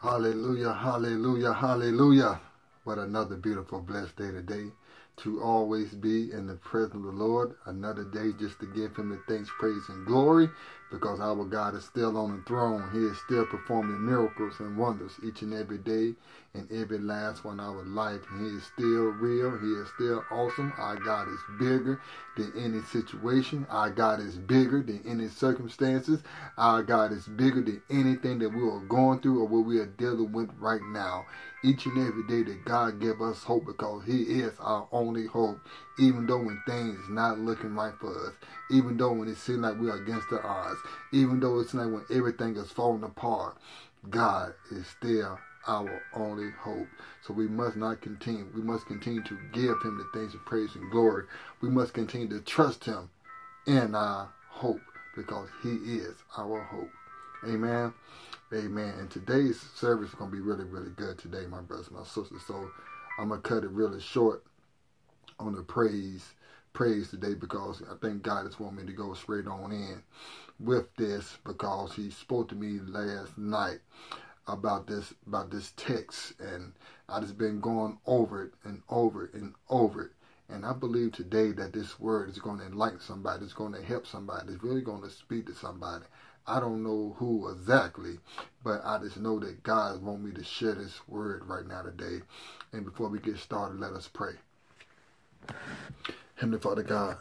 Hallelujah, hallelujah, hallelujah. What another beautiful, blessed day today to always be in the presence of the Lord. Another day just to give him the thanks, praise, and glory because our God is still on the throne. He is still performing miracles and wonders each and every day in every last one of our life. He is still real. He is still awesome. Our God is bigger than any situation. Our God is bigger than any circumstances. Our God is bigger than anything that we are going through or what we are dealing with right now. Each and every day that God give us hope because He is our only hope. Even though when things not looking right for us, even though when it seems like we are against the odds, even though it's like when everything is falling apart, God is still our only hope. So we must not continue. We must continue to give him the things of praise and glory. We must continue to trust him in our hope because he is our hope. Amen. Amen. And today's service is going to be really, really good today, my brothers and my sisters. So I'm going to cut it really short on the praise praise today because I think God just want me to go straight on in with this because he spoke to me last night about this about this text and I just been going over it and over it and over it. And I believe today that this word is going to enlighten somebody, it's going to help somebody, it's really going to speak to somebody. I don't know who exactly, but I just know that God wants me to share this word right now today. And before we get started, let us pray. Heavenly Father God,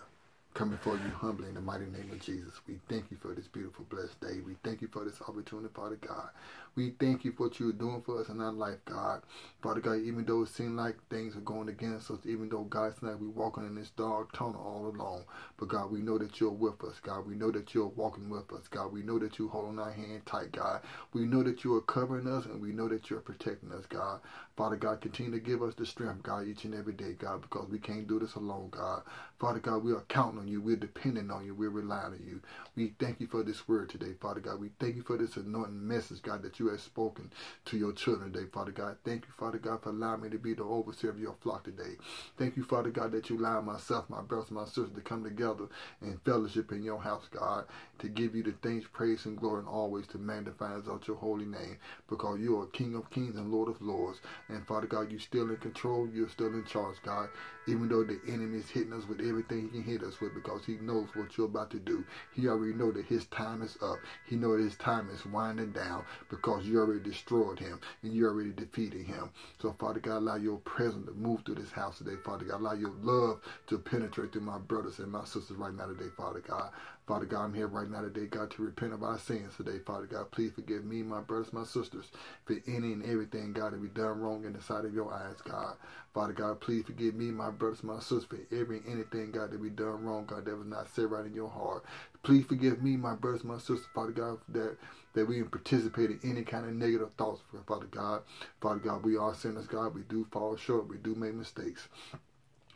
come before you humbly in the mighty name of Jesus. We thank you for this beautiful, blessed day. We thank you for this opportunity, Father God. We thank you for what you're doing for us in our life, God. Father God, even though it seems like things are going against us, even though God seems like we're walking in this dark tunnel all alone, but God, we know that you're with us, God. We know that you're walking with us, God. We know that you're holding our hand tight, God. We know that you are covering us and we know that you're protecting us, God. Father God, continue to give us the strength, God, each and every day, God, because we can't do this alone, God. Father God, we are counting on you. We're depending on you. We're relying on you. We thank you for this word today, Father God. We thank you for this anointing message, God, that you have spoken to your children today, Father God. Thank you, Father God, for allowing me to be the overseer of your flock today. Thank you, Father God, that you allow myself, my brothers, my sisters to come together in fellowship in your house, God, to give you the thanks, praise, and glory, and always to magnify and exalt your holy name, because you are King of kings and Lord of lords. And Father God, you're still in control. You're still in charge, God. Even though the enemy is hitting us with everything he can hit us with because he knows what you're about to do. He already know that his time is up. He know that his time is winding down because you already destroyed him and you already defeated him. So, Father God, allow your presence to move through this house today, Father God. Allow your love to penetrate through my brothers and my sisters right now today, Father God. Father God, I'm here right now today, God, to repent of our sins today, Father God. Please forgive me, my brothers, my sisters, for any and everything, God, that we done wrong in the sight of your eyes, God. Father God, please forgive me, my brothers, my sisters, for every anything, God, that we done wrong, God, that was not said right in your heart. Please forgive me, my brothers, my sisters, Father God, that that we participate in any kind of negative thoughts, Father God. Father God, we are sinners, God. We do fall short. We do make mistakes.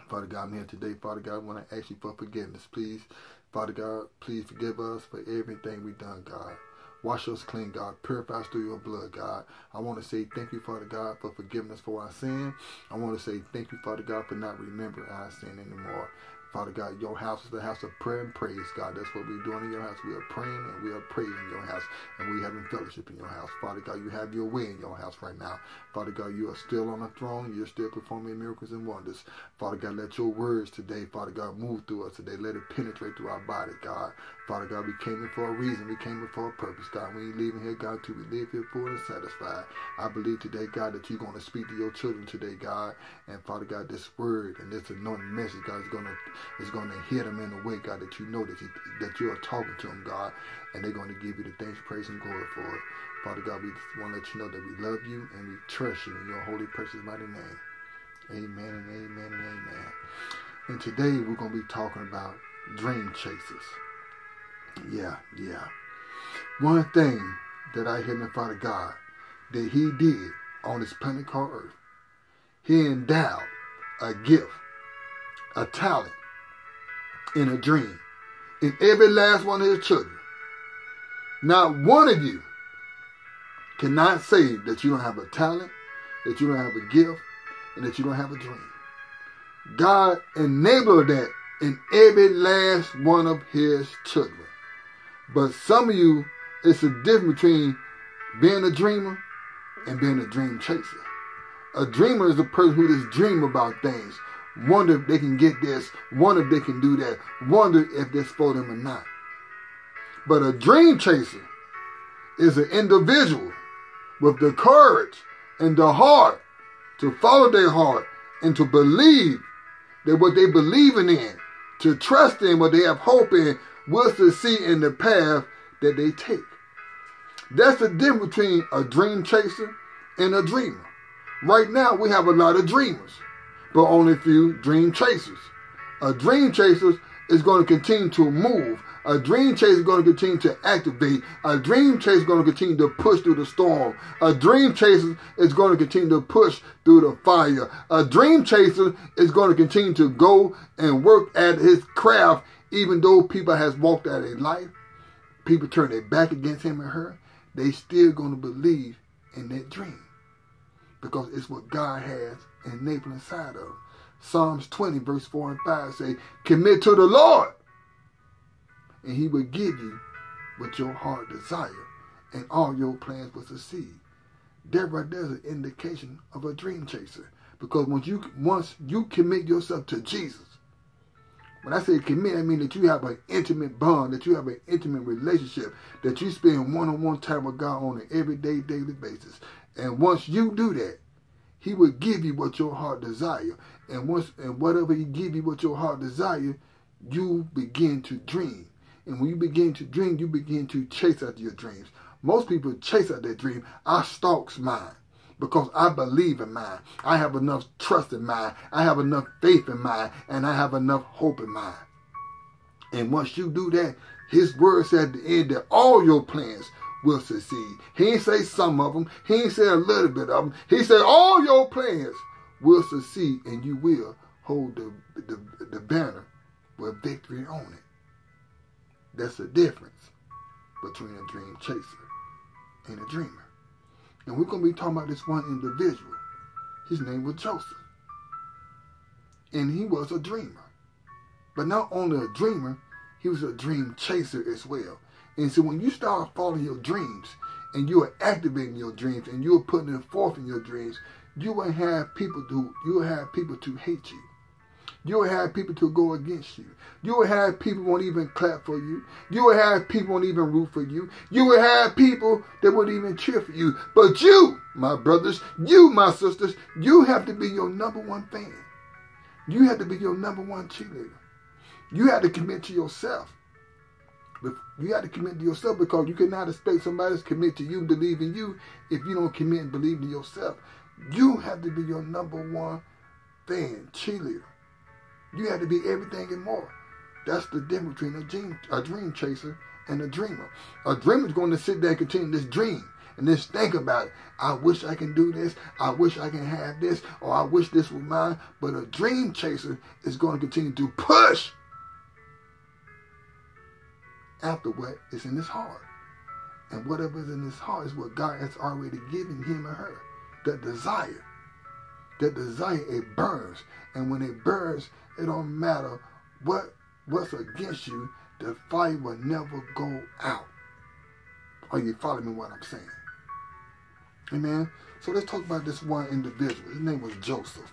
Father God, I'm here today, Father God, I want to ask you for forgiveness. Please Father God, please forgive us for everything we've done, God. Wash us clean, God. Purify us through your blood, God. I want to say thank you, Father God, for forgiveness for our sin. I want to say thank you, Father God, for not remembering our sin anymore. Father God, your house is the house of prayer and praise, God. That's what we're doing in your house. We are praying and we are praising in your house. And we're having fellowship in your house. Father God, you have your way in your house right now. Father God, you are still on the throne. You're still performing miracles and wonders. Father God, let your words today, Father God, move through us today. Let it penetrate through our body, God. Father God, we came in for a reason. We came in for a purpose, God. We ain't leaving here, God, to we live here full and satisfied. I believe today, God, that you're going to speak to your children today, God. And Father God, this word and this anointing message, God, is going to is going to hit them in a way, God, that you know that you, that you are talking to them, God, and they're going to give you the thanks, praise, and glory for it. Father God, we want to let you know that we love you and we trust you in your holy, precious, mighty name. Amen and amen and amen. And today we're going to be talking about dream chasers. Yeah, yeah. One thing that I hear my Father God that He did on this planet called Earth, He endowed a gift, a talent, in a dream in every last one of His children. Not one of you cannot say that you don't have a talent, that you don't have a gift, and that you don't have a dream. God enabled that in every last one of His children. But some of you, it's a difference between being a dreamer and being a dream chaser. A dreamer is a person who just dream about things, wonder if they can get this, wonder if they can do that, wonder if this for them or not. But a dream chaser is an individual with the courage and the heart to follow their heart and to believe that what they believing in, to trust in what they have hope in, will succeed in the path that they take. That's the difference between a dream chaser and a dreamer. Right now, we have a lot of dreamers, but only a few dream chasers. A dream chaser is going to continue to move. A dream chaser is going to continue to activate. A dream chaser is going to continue to push through the storm. A dream chaser is going to continue to push through the fire. A dream chaser is going to continue to go and work at his craft even though people has walked out of life. People turn their back against him and her. They still going to believe in that dream because it's what God has enabled inside of. Psalms 20, verse 4 and 5 say, Commit to the Lord, and he will give you what your heart desire, and all your plans will succeed. That right there is an indication of a dream chaser. Because once you once you commit yourself to Jesus, when I say commit, I mean that you have an intimate bond, that you have an intimate relationship, that you spend one-on-one time with God on an everyday, daily basis. And once you do that, He will give you what your heart desire. And once and whatever He give you what your heart desire, you begin to dream. And when you begin to dream, you begin to chase after your dreams. Most people chase after their dream. I stalks mine because I believe in mine. I have enough trust in mine. I have enough faith in mine. And I have enough hope in mine. And once you do that, his word said at the end that all your plans will succeed. He ain't say some of them. He ain't say a little bit of them. He said all your plans will succeed and you will hold the, the, the banner with victory on it. That's the difference between a dream chaser and a dreamer. And we're going to be talking about this one individual. His name was Joseph. And he was a dreamer. But not only a dreamer, he was a dream chaser as well. And so when you start following your dreams and you are activating your dreams and you are putting it forth in your dreams, you will have people to you will have people to hate you. You will have people to go against you. You will have people won't even clap for you. You will have people won't even root for you. You will have people that won't even cheer for you. But you, my brothers, you, my sisters, you have to be your number one fan. You have to be your number one cheerleader. You have to commit to yourself. You have to commit to yourself because you cannot expect somebody to commit to you and believe in you if you don't commit and believe in yourself. You have to be your number one fan, cheerleader. You have to be everything and more. That's the difference between a dream, a dream chaser and a dreamer. A dreamer is going to sit there and continue this dream and just think about it. I wish I can do this. I wish I can have this. Or I wish this was mine. But a dream chaser is going to continue to push after what is in his heart. And whatever is in his heart is what God has already given him or her. That desire. That desire, it burns. And when it burns, it don't matter what what's against you, the fire will never go out. Are you following me what I'm saying? Amen. So let's talk about this one individual. His name was Joseph.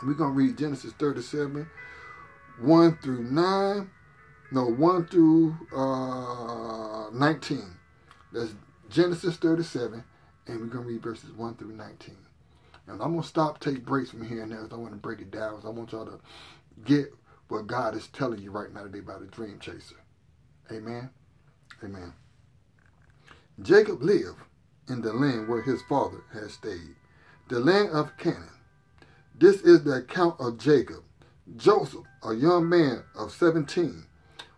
And we're going to read Genesis 37, 1 through 9. No, 1 through uh, 19. That's Genesis 37, and we're going to read verses 1 through 19. And I'm going to stop, take breaks from here and there. Because I want to break it down. I want y'all to get what God is telling you right now today about a dream chaser. Amen. Amen. Jacob lived in the land where his father had stayed, the land of Canaan. This is the account of Jacob. Joseph, a young man of 17,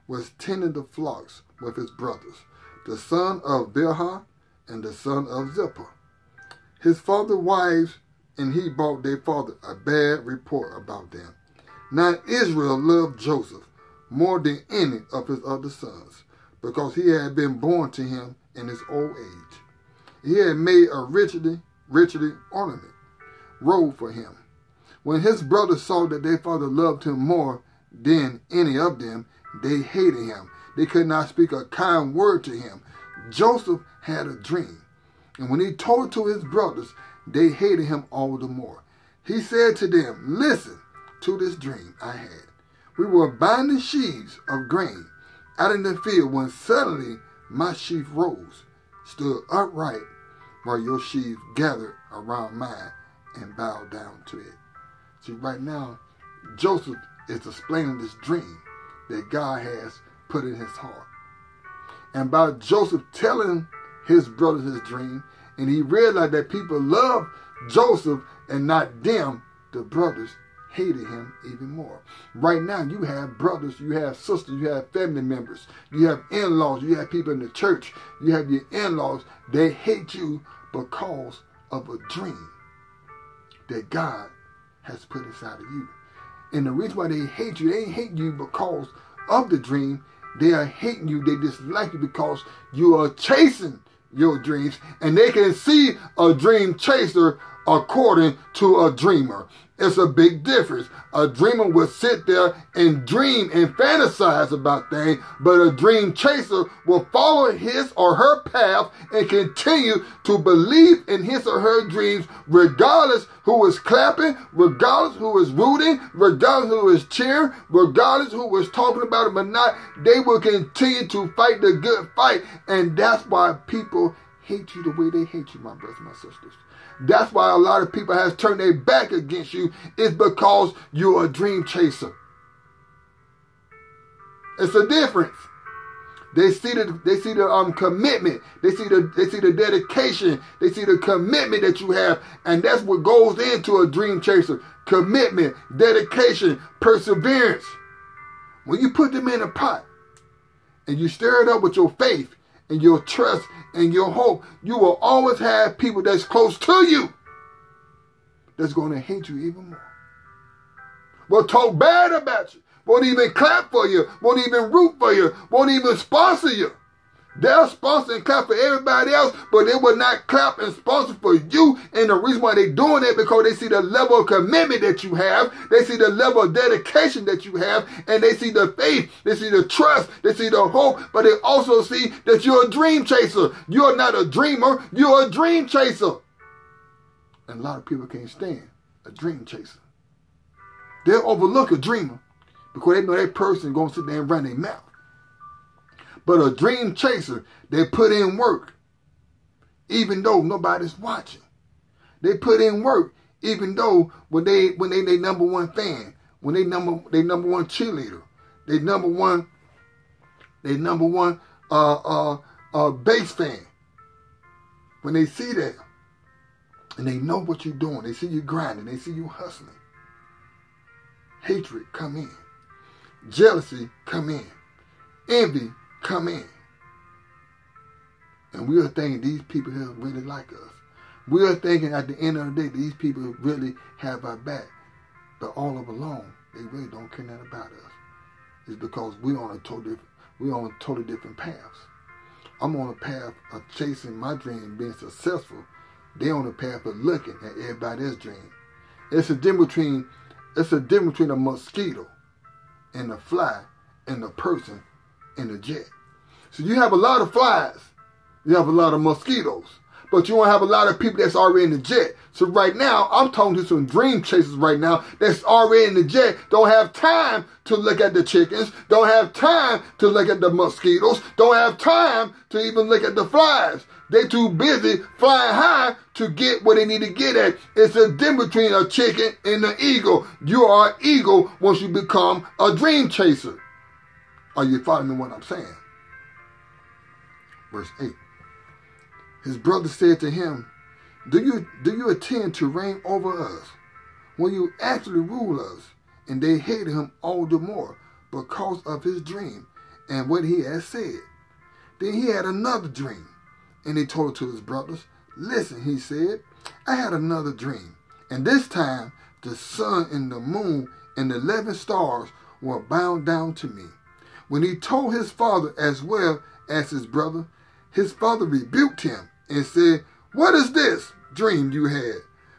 was tending the flocks with his brothers, the son of Bilhah and the son of Zilpah. His father's wives and he brought their father a bad report about them. Now Israel loved Joseph more than any of his other sons, because he had been born to him in his old age. He had made a richly, richly ornament robe for him. When his brothers saw that their father loved him more than any of them, they hated him. They could not speak a kind word to him. Joseph had a dream, And when he told it to his brothers, they hated him all the more. He said to them, Listen to this dream I had. We were binding sheaves of grain out in the field when suddenly my sheaf rose, stood upright, while your sheaves gathered around mine and bowed down to it. See, right now, Joseph is explaining this dream that God has put in his heart. And by Joseph telling his brothers his dream, and he realized that people love Joseph and not them, the brothers hated him even more. Right now, you have brothers, you have sisters, you have family members, you have in laws, you have people in the church, you have your in laws. They hate you because of a dream that God has put inside of you. And the reason why they hate you, they hate you because of the dream. They are hating you, they dislike you because you are chasing your dreams. And they can see a dream chaser according to a dreamer. It's a big difference. A dreamer will sit there and dream and fantasize about things, but a dream chaser will follow his or her path and continue to believe in his or her dreams, regardless who is clapping, regardless who is rooting, regardless who is cheering, regardless who is talking about it but not. They will continue to fight the good fight, and that's why people hate you the way they hate you, my brothers my sisters. That's why a lot of people has turned their back against you. It's because you're a dream chaser. It's a difference. They see the they see the um commitment. They see the they see the dedication. They see the commitment that you have, and that's what goes into a dream chaser. Commitment, dedication, perseverance. When you put them in a pot and you stir it up with your faith and your trust and your hope, you will always have people that's close to you that's going to hate you even more. Will talk bad about you, won't even clap for you, won't even root for you, won't even sponsor you. They'll sponsor and clap for everybody else, but they will not clap and sponsor for you. And the reason why they're doing it because they see the level of commitment that you have, they see the level of dedication that you have, and they see the faith, they see the trust, they see the hope, but they also see that you're a dream chaser. You're not a dreamer, you're a dream chaser. And a lot of people can't stand a dream chaser. They'll overlook a dreamer because they know that person going to sit there and run their mouth. But a dream chaser, they put in work, even though nobody's watching. They put in work, even though when they when they they number one fan, when they number they number one cheerleader, they number one, they number one uh uh uh base fan. When they see that, and they know what you're doing, they see you grinding, they see you hustling. Hatred come in, jealousy come in, envy come in. And we are thinking these people here really like us. We are thinking at the end of the day, these people really have our back. But all of along, they really don't care nothing about us. It's because we're on a totally we're on totally different paths. I'm on a path of chasing my dream, being successful. They're on a path of looking at everybody's dream. It's a difference between it's a difference between a mosquito and a fly and a person in a jet. So you have a lot of flies. You have a lot of mosquitoes. But you don't have a lot of people that's already in the jet. So right now, I'm talking to some dream chasers right now that's already in the jet. Don't have time to look at the chickens. Don't have time to look at the mosquitoes. Don't have time to even look at the flies. They're too busy flying high to get what they need to get at. It's a difference between a chicken and an eagle. You are an eagle once you become a dream chaser. Are you following what I'm saying? Verse 8. His brother said to him, Do you do you intend to reign over us? Will you actually rule us? And they hated him all the more because of his dream and what he had said. Then he had another dream, and he told it to his brothers. Listen, he said, I had another dream, and this time the sun and the moon and the eleven stars were bound down to me. When he told his father as well as his brother, his father rebuked him and said, What is this dream you had?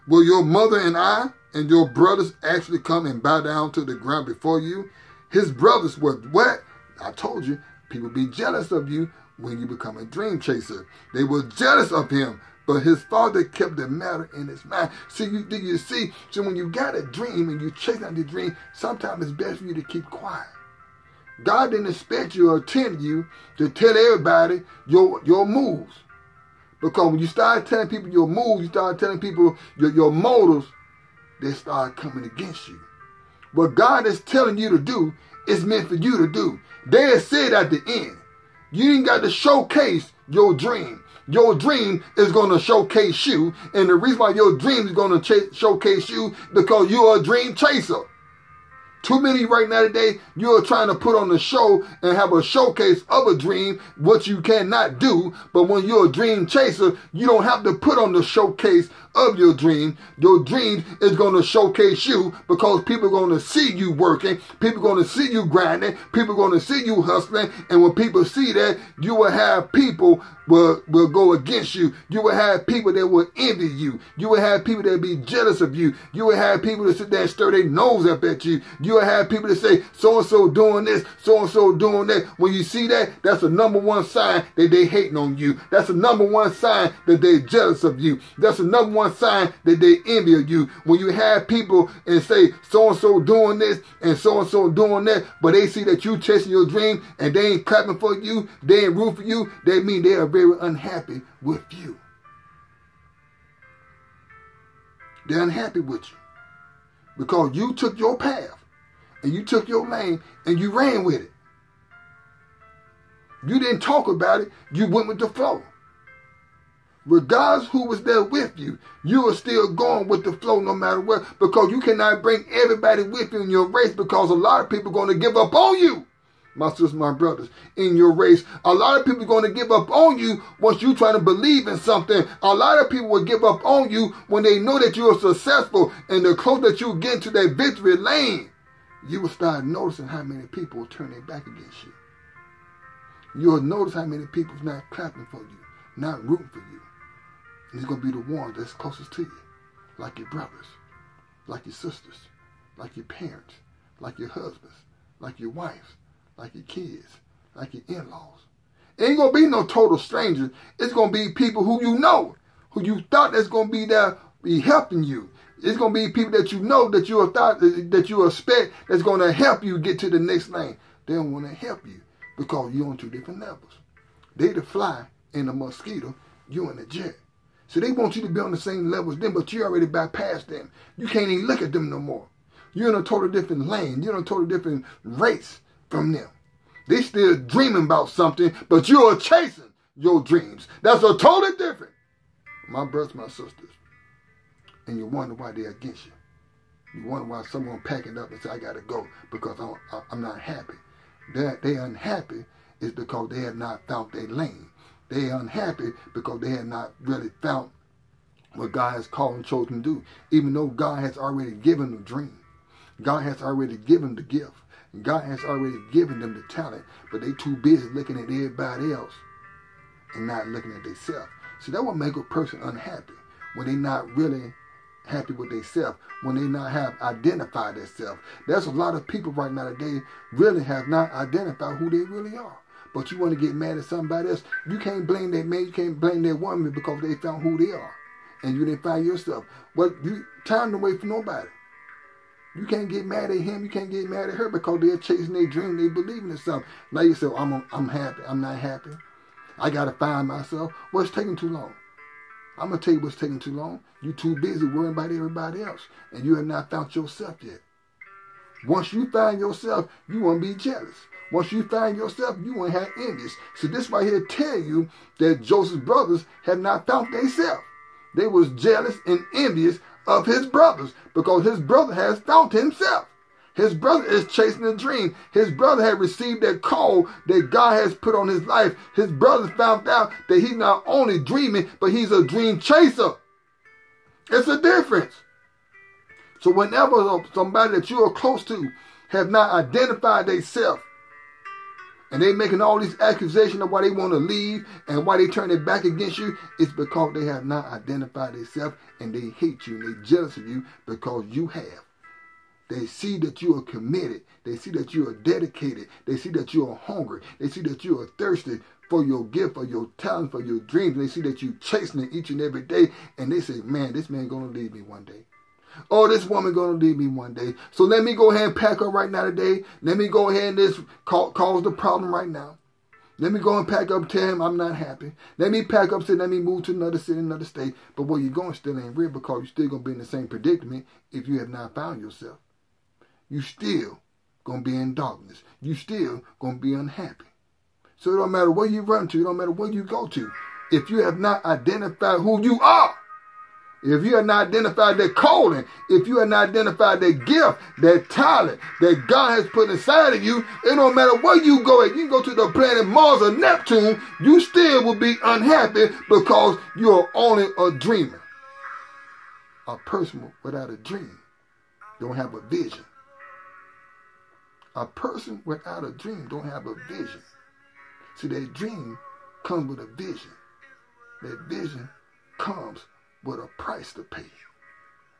Will your mother and I and your brothers actually come and bow down to the ground before you? His brothers were what? I told you, people be jealous of you when you become a dream chaser. They were jealous of him But his father kept the matter in his mind. See, you, do you see? So when you got a dream and you chase out the dream, sometimes it's best for you to keep quiet. God didn't expect you or attend you to tell everybody your your moves. Because when you start telling people your moves, you start telling people your, your motives, they start coming against you. What God is telling you to do is meant for you to do. They said at the end, you ain't got to showcase your dream. Your dream is going to showcase you. And the reason why your dream is going to showcase you because you're a dream chaser. Too many right now today, you're trying to put on a show and have a showcase of a dream, what you cannot do. But when you're a dream chaser, you don't have to put on the showcase of your dream. Your dream is going to showcase you because people are going to see you working. People are going to see you grinding. People are going to see you hustling. And when people see that, you will have people will, will go against you. You will have people that will envy you. You will have people that be jealous of you. You will have people that sit there and stir their nose up at you. You will have people that say, so and so doing this, so and so doing that. When you see that, that's the number one sign that they hating on you. That's the number one sign that they're jealous of you. That's the number one one sign that they envy you. When you have people and say so and so doing this and so and so doing that, but they see that you chasing your dream and they ain't clapping for you, they ain't rooting for you, they mean they are very unhappy with you. They're unhappy with you because you took your path and you took your lane and you ran with it. You didn't talk about it, you went with the flow regardless who was there with you, you are still going with the flow no matter what because you cannot bring everybody with you in your race because a lot of people are going to give up on you. My sisters, my brothers, in your race. A lot of people are going to give up on you once you try to believe in something. A lot of people will give up on you when they know that you are successful and the closer that you get to that victory lane, you will start noticing how many people will turn their back against you. You'll notice how many people's not clapping for you, not rooting for you. And he's going to be the one that's closest to you, like your brothers, like your sisters, like your parents, like your husbands, like your wives, like your kids, like your in-laws. It ain't going to be no total strangers. It's going to be people who you know, who you thought that's going to be there, be helping you. It's going to be people that you know that you thought that you expect that's going to help you get to the next lane. They don't want to help you because you're on two different levels. They the fly in the mosquito, you in the jet. So they want you to be on the same level as them, but you already bypassed them. You can't even look at them no more. You're in a total different lane. You're in a total different race from them. They still dreaming about something, but you're chasing your dreams. That's a totally different. My brothers, my sisters. And you wonder why they're against you. You wonder why someone packing up and say, I got to go because I'm, I'm not happy. They're, they're unhappy is because they have not found their lane. They are unhappy because they have not really found what God has called and chosen to do, even though God has already given them the dream. God has already given the gift. God has already given them the talent, but they too busy looking at everybody else and not looking at themselves. See, that will make a person unhappy when they're not really happy with themselves, when they not have identified themselves. There's a lot of people right now they really have not identified who they really are but you want to get mad at somebody else, you can't blame that man, you can't blame that woman because they found who they are. And you didn't find yourself. But you time to wait for nobody. You can't get mad at him, you can't get mad at her because they're chasing their dream, they believe in something. Now you say, I'm, I'm happy, I'm not happy. I gotta find myself. What's taking too long? I'm gonna tell you what's taking too long. You're too busy worrying about everybody else, and you have not found yourself yet. Once you find yourself, you won't be jealous. Once you find yourself, you won't have envious. So this right here tell you that Joseph's brothers had not found themselves. They was jealous and envious of his brothers because his brother has found himself. His brother is chasing a dream. His brother had received that call that God has put on his life. His brother found out that he's not only dreaming, but he's a dream chaser. It's a difference. So whenever somebody that you are close to have not identified themselves and they making all these accusations of why they want to leave and why they turn their back against you, it's because they have not identified themselves and they hate you and they jealous of you because you have. They see that you are committed. They see that you are dedicated. They see that you are hungry. They see that you are thirsty for your gift, for your talent, for your dreams. They see that you chasing it each and every day, and they say, "Man, this man gonna leave me one day." Oh, this woman gonna leave me one day. So let me go ahead and pack up right now today. Let me go ahead and this cause the problem right now. Let me go and pack up, tell him I'm not happy. Let me pack up, say, let me move to another city, another state. But where you're going still ain't real because you're still gonna be in the same predicament if you have not found yourself. You still gonna be in darkness. You still gonna be unhappy. So it don't matter where you run to, it don't matter where you go to. If you have not identified who you are, if you have not identified that calling, if you have not identified that gift, that talent that God has put inside of you, it don't matter where you go. If you can go to the planet Mars or Neptune, you still will be unhappy because you're only a dreamer. A person without a dream don't have a vision. A person without a dream don't have a vision. See, that dream comes with a vision. That vision comes with a price to pay.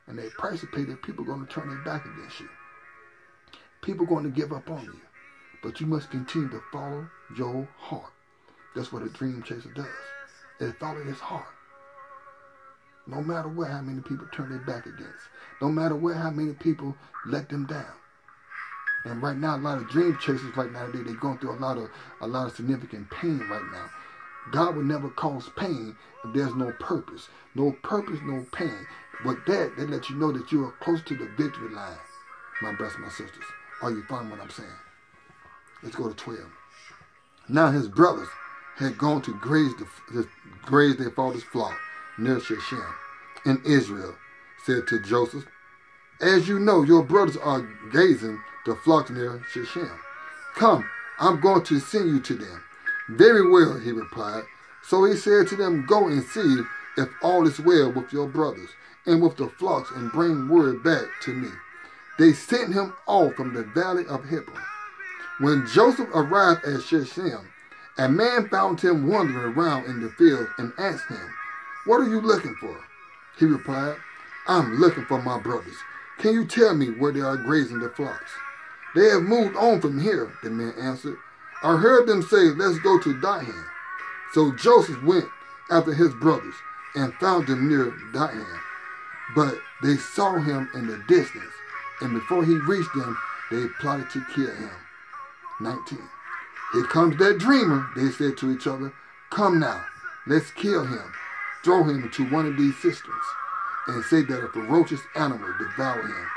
And that price to pay that people are going to turn their back against you. People are going to give up on you. But you must continue to follow your heart. That's what a dream chaser does. It follows his heart. No matter what, how many people turn their back against. No matter what, how many people let them down. And right now, a lot of dream chasers right now, they, they're going through a lot of a lot of significant pain right now. God will never cause pain if there's no purpose. No purpose, no pain. But that, they let you know that you are close to the victory line, my brothers, my sisters. Are you following what I'm saying? Let's go to 12. Now his brothers had gone to graze, the, graze their father's flock near Shechem in Israel, said to Joseph, As you know, your brothers are gazing the flock near Shechem. Come, I'm going to send you to them. Very well, he replied. So he said to them, Go and see if all is well with your brothers and with the flocks, and bring word back to me. They sent him off from the valley of Hebron. When Joseph arrived at Shechem, a man found him wandering around in the field and asked him, What are you looking for? He replied, I'm looking for my brothers. Can you tell me where they are grazing the flocks? They have moved on from here, the man answered. I heard them say, Let's go to Dahan. So Joseph went after his brothers and found them near Dahan. But they saw him in the distance, and before he reached them, they plotted to kill him. 19. Here comes that dreamer, they said to each other. Come now, let's kill him. Throw him into one of these cisterns, and say that a ferocious animal devour him.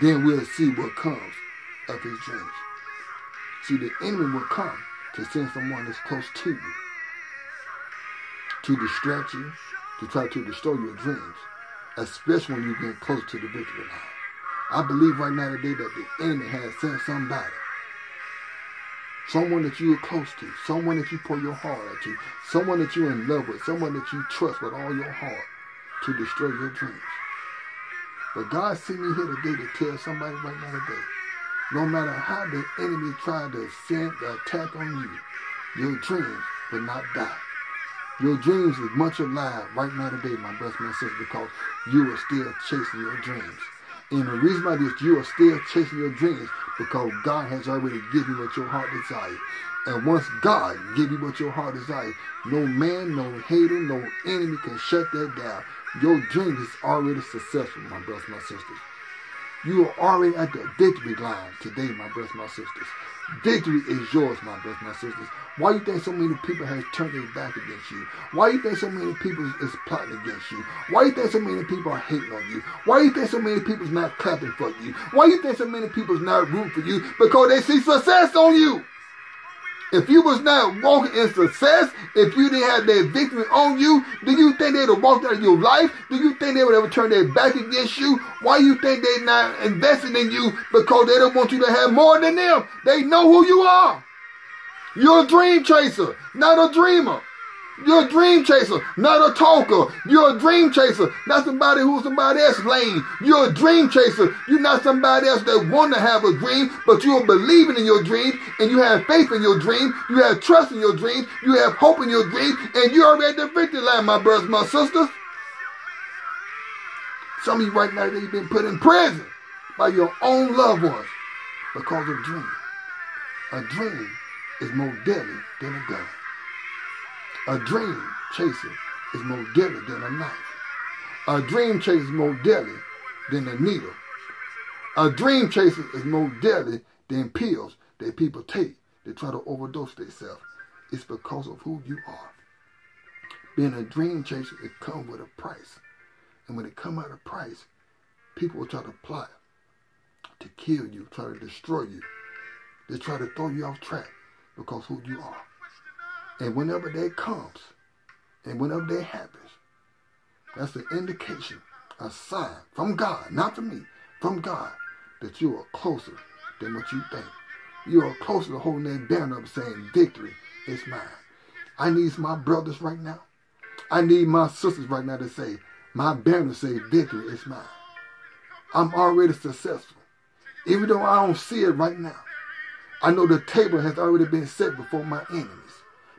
Then we'll see what comes of his dreams. See, the enemy will come to send someone that's close to you to distract you, to try to destroy your dreams, especially when you get close to the victory line. I believe right now today that the enemy has sent somebody, someone that you are close to, someone that you pour your heart to, someone that you're in love with, someone that you trust with all your heart to destroy your dreams. But God sent me here today to tell somebody right now today no matter how the enemy tried to send the attack on you, your dreams will not die. Your dreams is much alive right now today, my brothers and sisters, because you are still chasing your dreams. And the reason why this, you are still chasing your dreams because God has already given you what your heart desires. And once God give you what your heart desires, no man, no hater, no enemy can shut that down. Your dream is already successful, my brothers and my sisters. You are already at the victory line today, my brothers, my sisters. Victory is yours, my brothers, my sisters. Why you think so many people have turned their back against you? Why you think so many people is plotting against you? Why you think so many people are hating on you? Why you think so many people is not clapping for you? Why you think so many people is not rooting for you? Because they see success on you. If you was not walking in success, if you didn't have that victory on you, do you think they'd have walked out of your life? Do you think they would ever turn their back against you? Why you think they're not investing in you? Because they don't want you to have more than them. They know who you are. You're a dream chaser, not a dreamer. You're a dream chaser, not a talker. You're a dream chaser, not somebody who's somebody else lame. You're a dream chaser. You're not somebody else that want to have a dream, but you're believing in your dreams and you have faith in your dream. You have trust in your dreams. You have hope in your dreams, and you're already at the victory line, my brothers, my sisters. Some of you right now, you've been put in prison by your own loved ones because of dream. A dream is more deadly than a gun. A dream chaser is more deadly than a knife. A dream chaser is more deadly than a needle. A dream chaser is more deadly than pills that people take. They try to overdose themselves. It's because of who you are. Being a dream chaser, it comes with a price. And when it come at a price, people will try to plot to kill you, try to destroy you. They try to throw you off track because who you are. And whenever that comes, and whenever that happens, that's an indication, a sign from God, not from me, from God, that you are closer than what you think. You are closer to holding that banner up saying, victory is mine. I need my brothers right now. I need my sisters right now to say, my banner say victory is mine. I'm already successful. Even though I don't see it right now. I know the table has already been set before my enemies.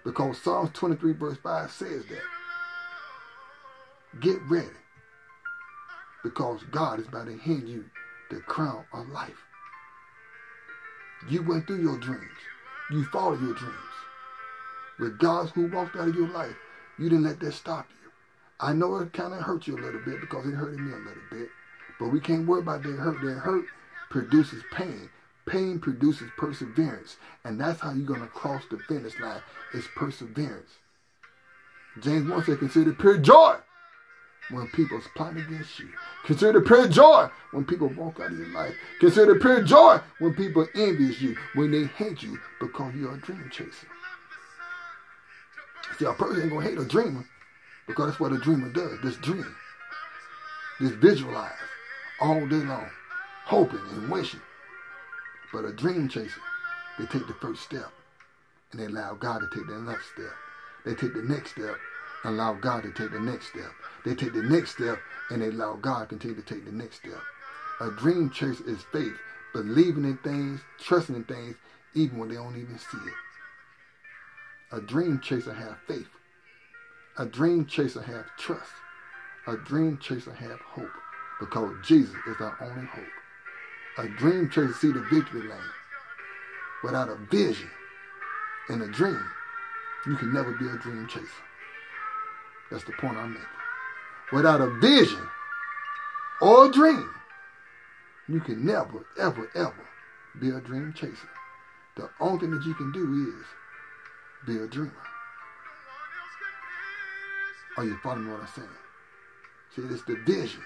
Because Psalms 23 verse 5 says that. Get ready. Because God is about to hand you the crown of life. You went through your dreams. You followed your dreams. With God who walked out of your life, you didn't let that stop you. I know it kind of hurt you a little bit because it hurted me a little bit. But we can't worry about that hurt. That hurt produces pain. Pain produces perseverance. And that's how you're going to cross the finish line. It's perseverance. James 1 said, consider pure joy when people's plotting against you. Consider pure joy when people walk out of your life. Consider pure joy when people envy you, when they hate you because you're a dream chaser. See, a person ain't gonna hate a dreamer because that's what a dreamer does. This dream, this visualize all day long, hoping and wishing. But a dream chaser, they take the first step and they allow God to take the next step. They take the next step and allow God to take the next step. They take the next step and they allow God to continue to take the next step. A dream chaser is faith, believing in things, trusting in things, even when they don't even see it. A dream chaser have faith. A dream chaser have trust. A dream chaser have hope because Jesus is our only hope. A dream chaser see the victory lane. Without a vision and a dream, you can never be a dream chaser. That's the point I'm making. Without a vision or a dream, you can never, ever, ever be a dream chaser. The only thing that you can do is be a dreamer. Are you following what I'm saying? See, it's the vision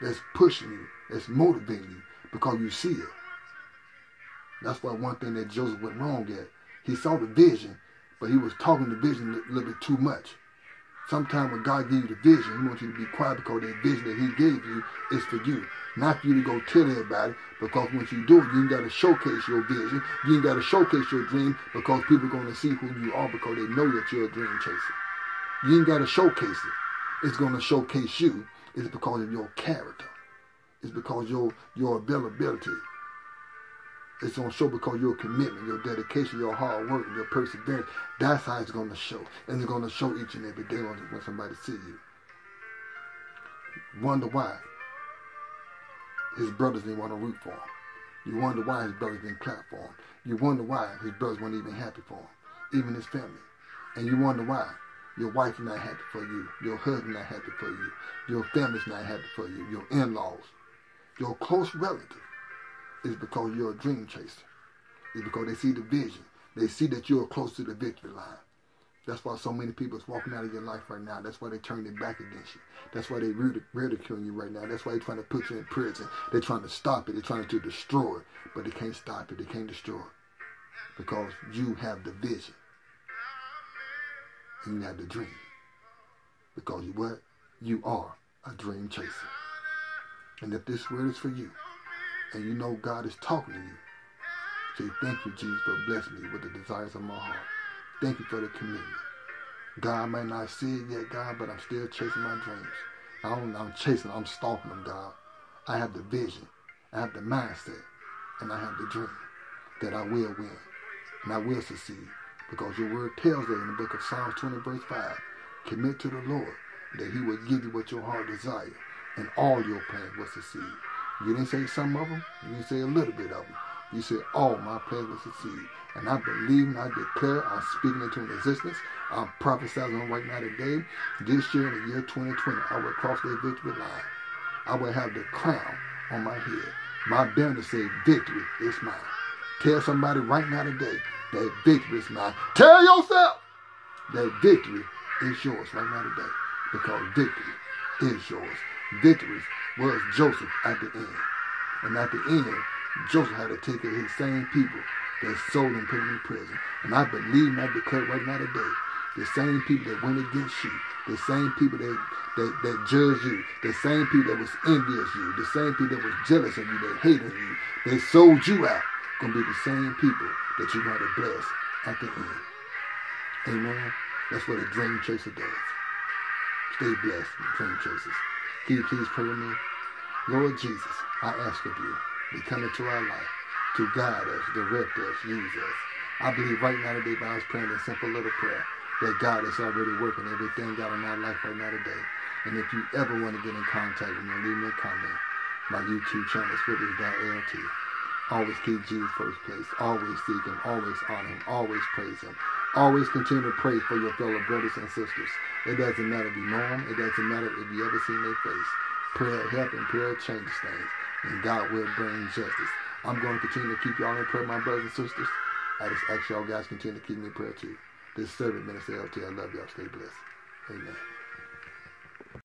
that's pushing you, that's motivating you because you see it. That's why one thing that Joseph went wrong at. He saw the vision, but he was talking the vision a little bit too much. Sometimes when God gives you the vision, He wants you to be quiet because that vision that He gave you is for you. Not for you to go tell everybody, because once you do it, you ain't got to showcase your vision. You ain't got to showcase your dream because people are going to see who you are because they know that you're a dream chaser. You ain't got to showcase it. It's going to showcase you. It's because of your character. It's because your your availability. It's to show because your commitment, your dedication, your hard work, your perseverance. That's how it's going to show. And it's going to show each and every day when somebody see you. Wonder why his brothers didn't want to root for him. You wonder why his brothers didn't clap for him. You wonder why his brothers weren't even happy for him, even his family. And you wonder why your wife not happy for you, your husband not happy for you, your family's not happy for you, your in-laws, your close relative is because you're a dream chaser. It's because they see the vision. They see that you're close to the victory line. That's why so many people is walking out of your life right now. That's why they turn their back against you. That's why they ridiculing you right now. That's why they're trying to put you in prison. They're trying to stop it. They're trying to destroy it. But they can't stop it. They can't destroy it. Because you have the vision. And you have the dream. Because you what? You are a dream chaser. And if this word is for you, and you know God is talking to you, say, thank you, Jesus, for blessing me with the desires of my heart. Thank you for the commitment. God may not see it yet, God, but I'm still chasing my dreams. I don't, I'm chasing, I'm stalking them, God. I have the vision, I have the mindset, and I have the dream that I will win and I will succeed. Because your word tells us in the book of Psalms 20, verse 5, commit to the Lord that he will give you what your heart desires, and all your plans will succeed. You didn't say some of them, you didn't say a little bit of them. You said all my plans will succeed. And I believe and I declare I'm speaking into existence. I'm prophesying right now today. This year in the year 2020, I will cross that victory line. I will have the crown on my head. My banner say victory is mine. Tell somebody right now today that victory is mine. Tell yourself that victory is yours right now today. Because victory is yours. Victory was Joseph at the end. And at the end, Joseph had to take of his same people that sold him, put him in prison. And I believe and I declare right now today, the same people that went against you, the same people that, that, that judged you, the same people that was envious you, the same people that was jealous of you, that hated you, they sold you out, gonna be the same people that you're going to bless at the end. Amen. That's what a dream chaser does. Stay blessed, dream chasers. Can you please pray with me? Lord Jesus, I ask of you to come into our life to guide us, direct us, use us. I believe right now today by us praying a simple little prayer that God is already working everything out in our life right now today. And if you ever want to get in contact with me, leave me a comment. My YouTube channel is Footage.lt. Always keep Jesus first place. Always seek Him. Always honor Him. Always praise Him. Always continue to pray for your fellow brothers and sisters. It doesn't matter if you know them. It doesn't matter if you ever seen their face. Prayer help and prayer changes things. And God will bring justice. I'm going to continue to keep y'all in prayer, my brothers and sisters. I just ask y'all guys continue to keep me in prayer too. This servant, Minister LT, I love y'all. Stay blessed. Amen.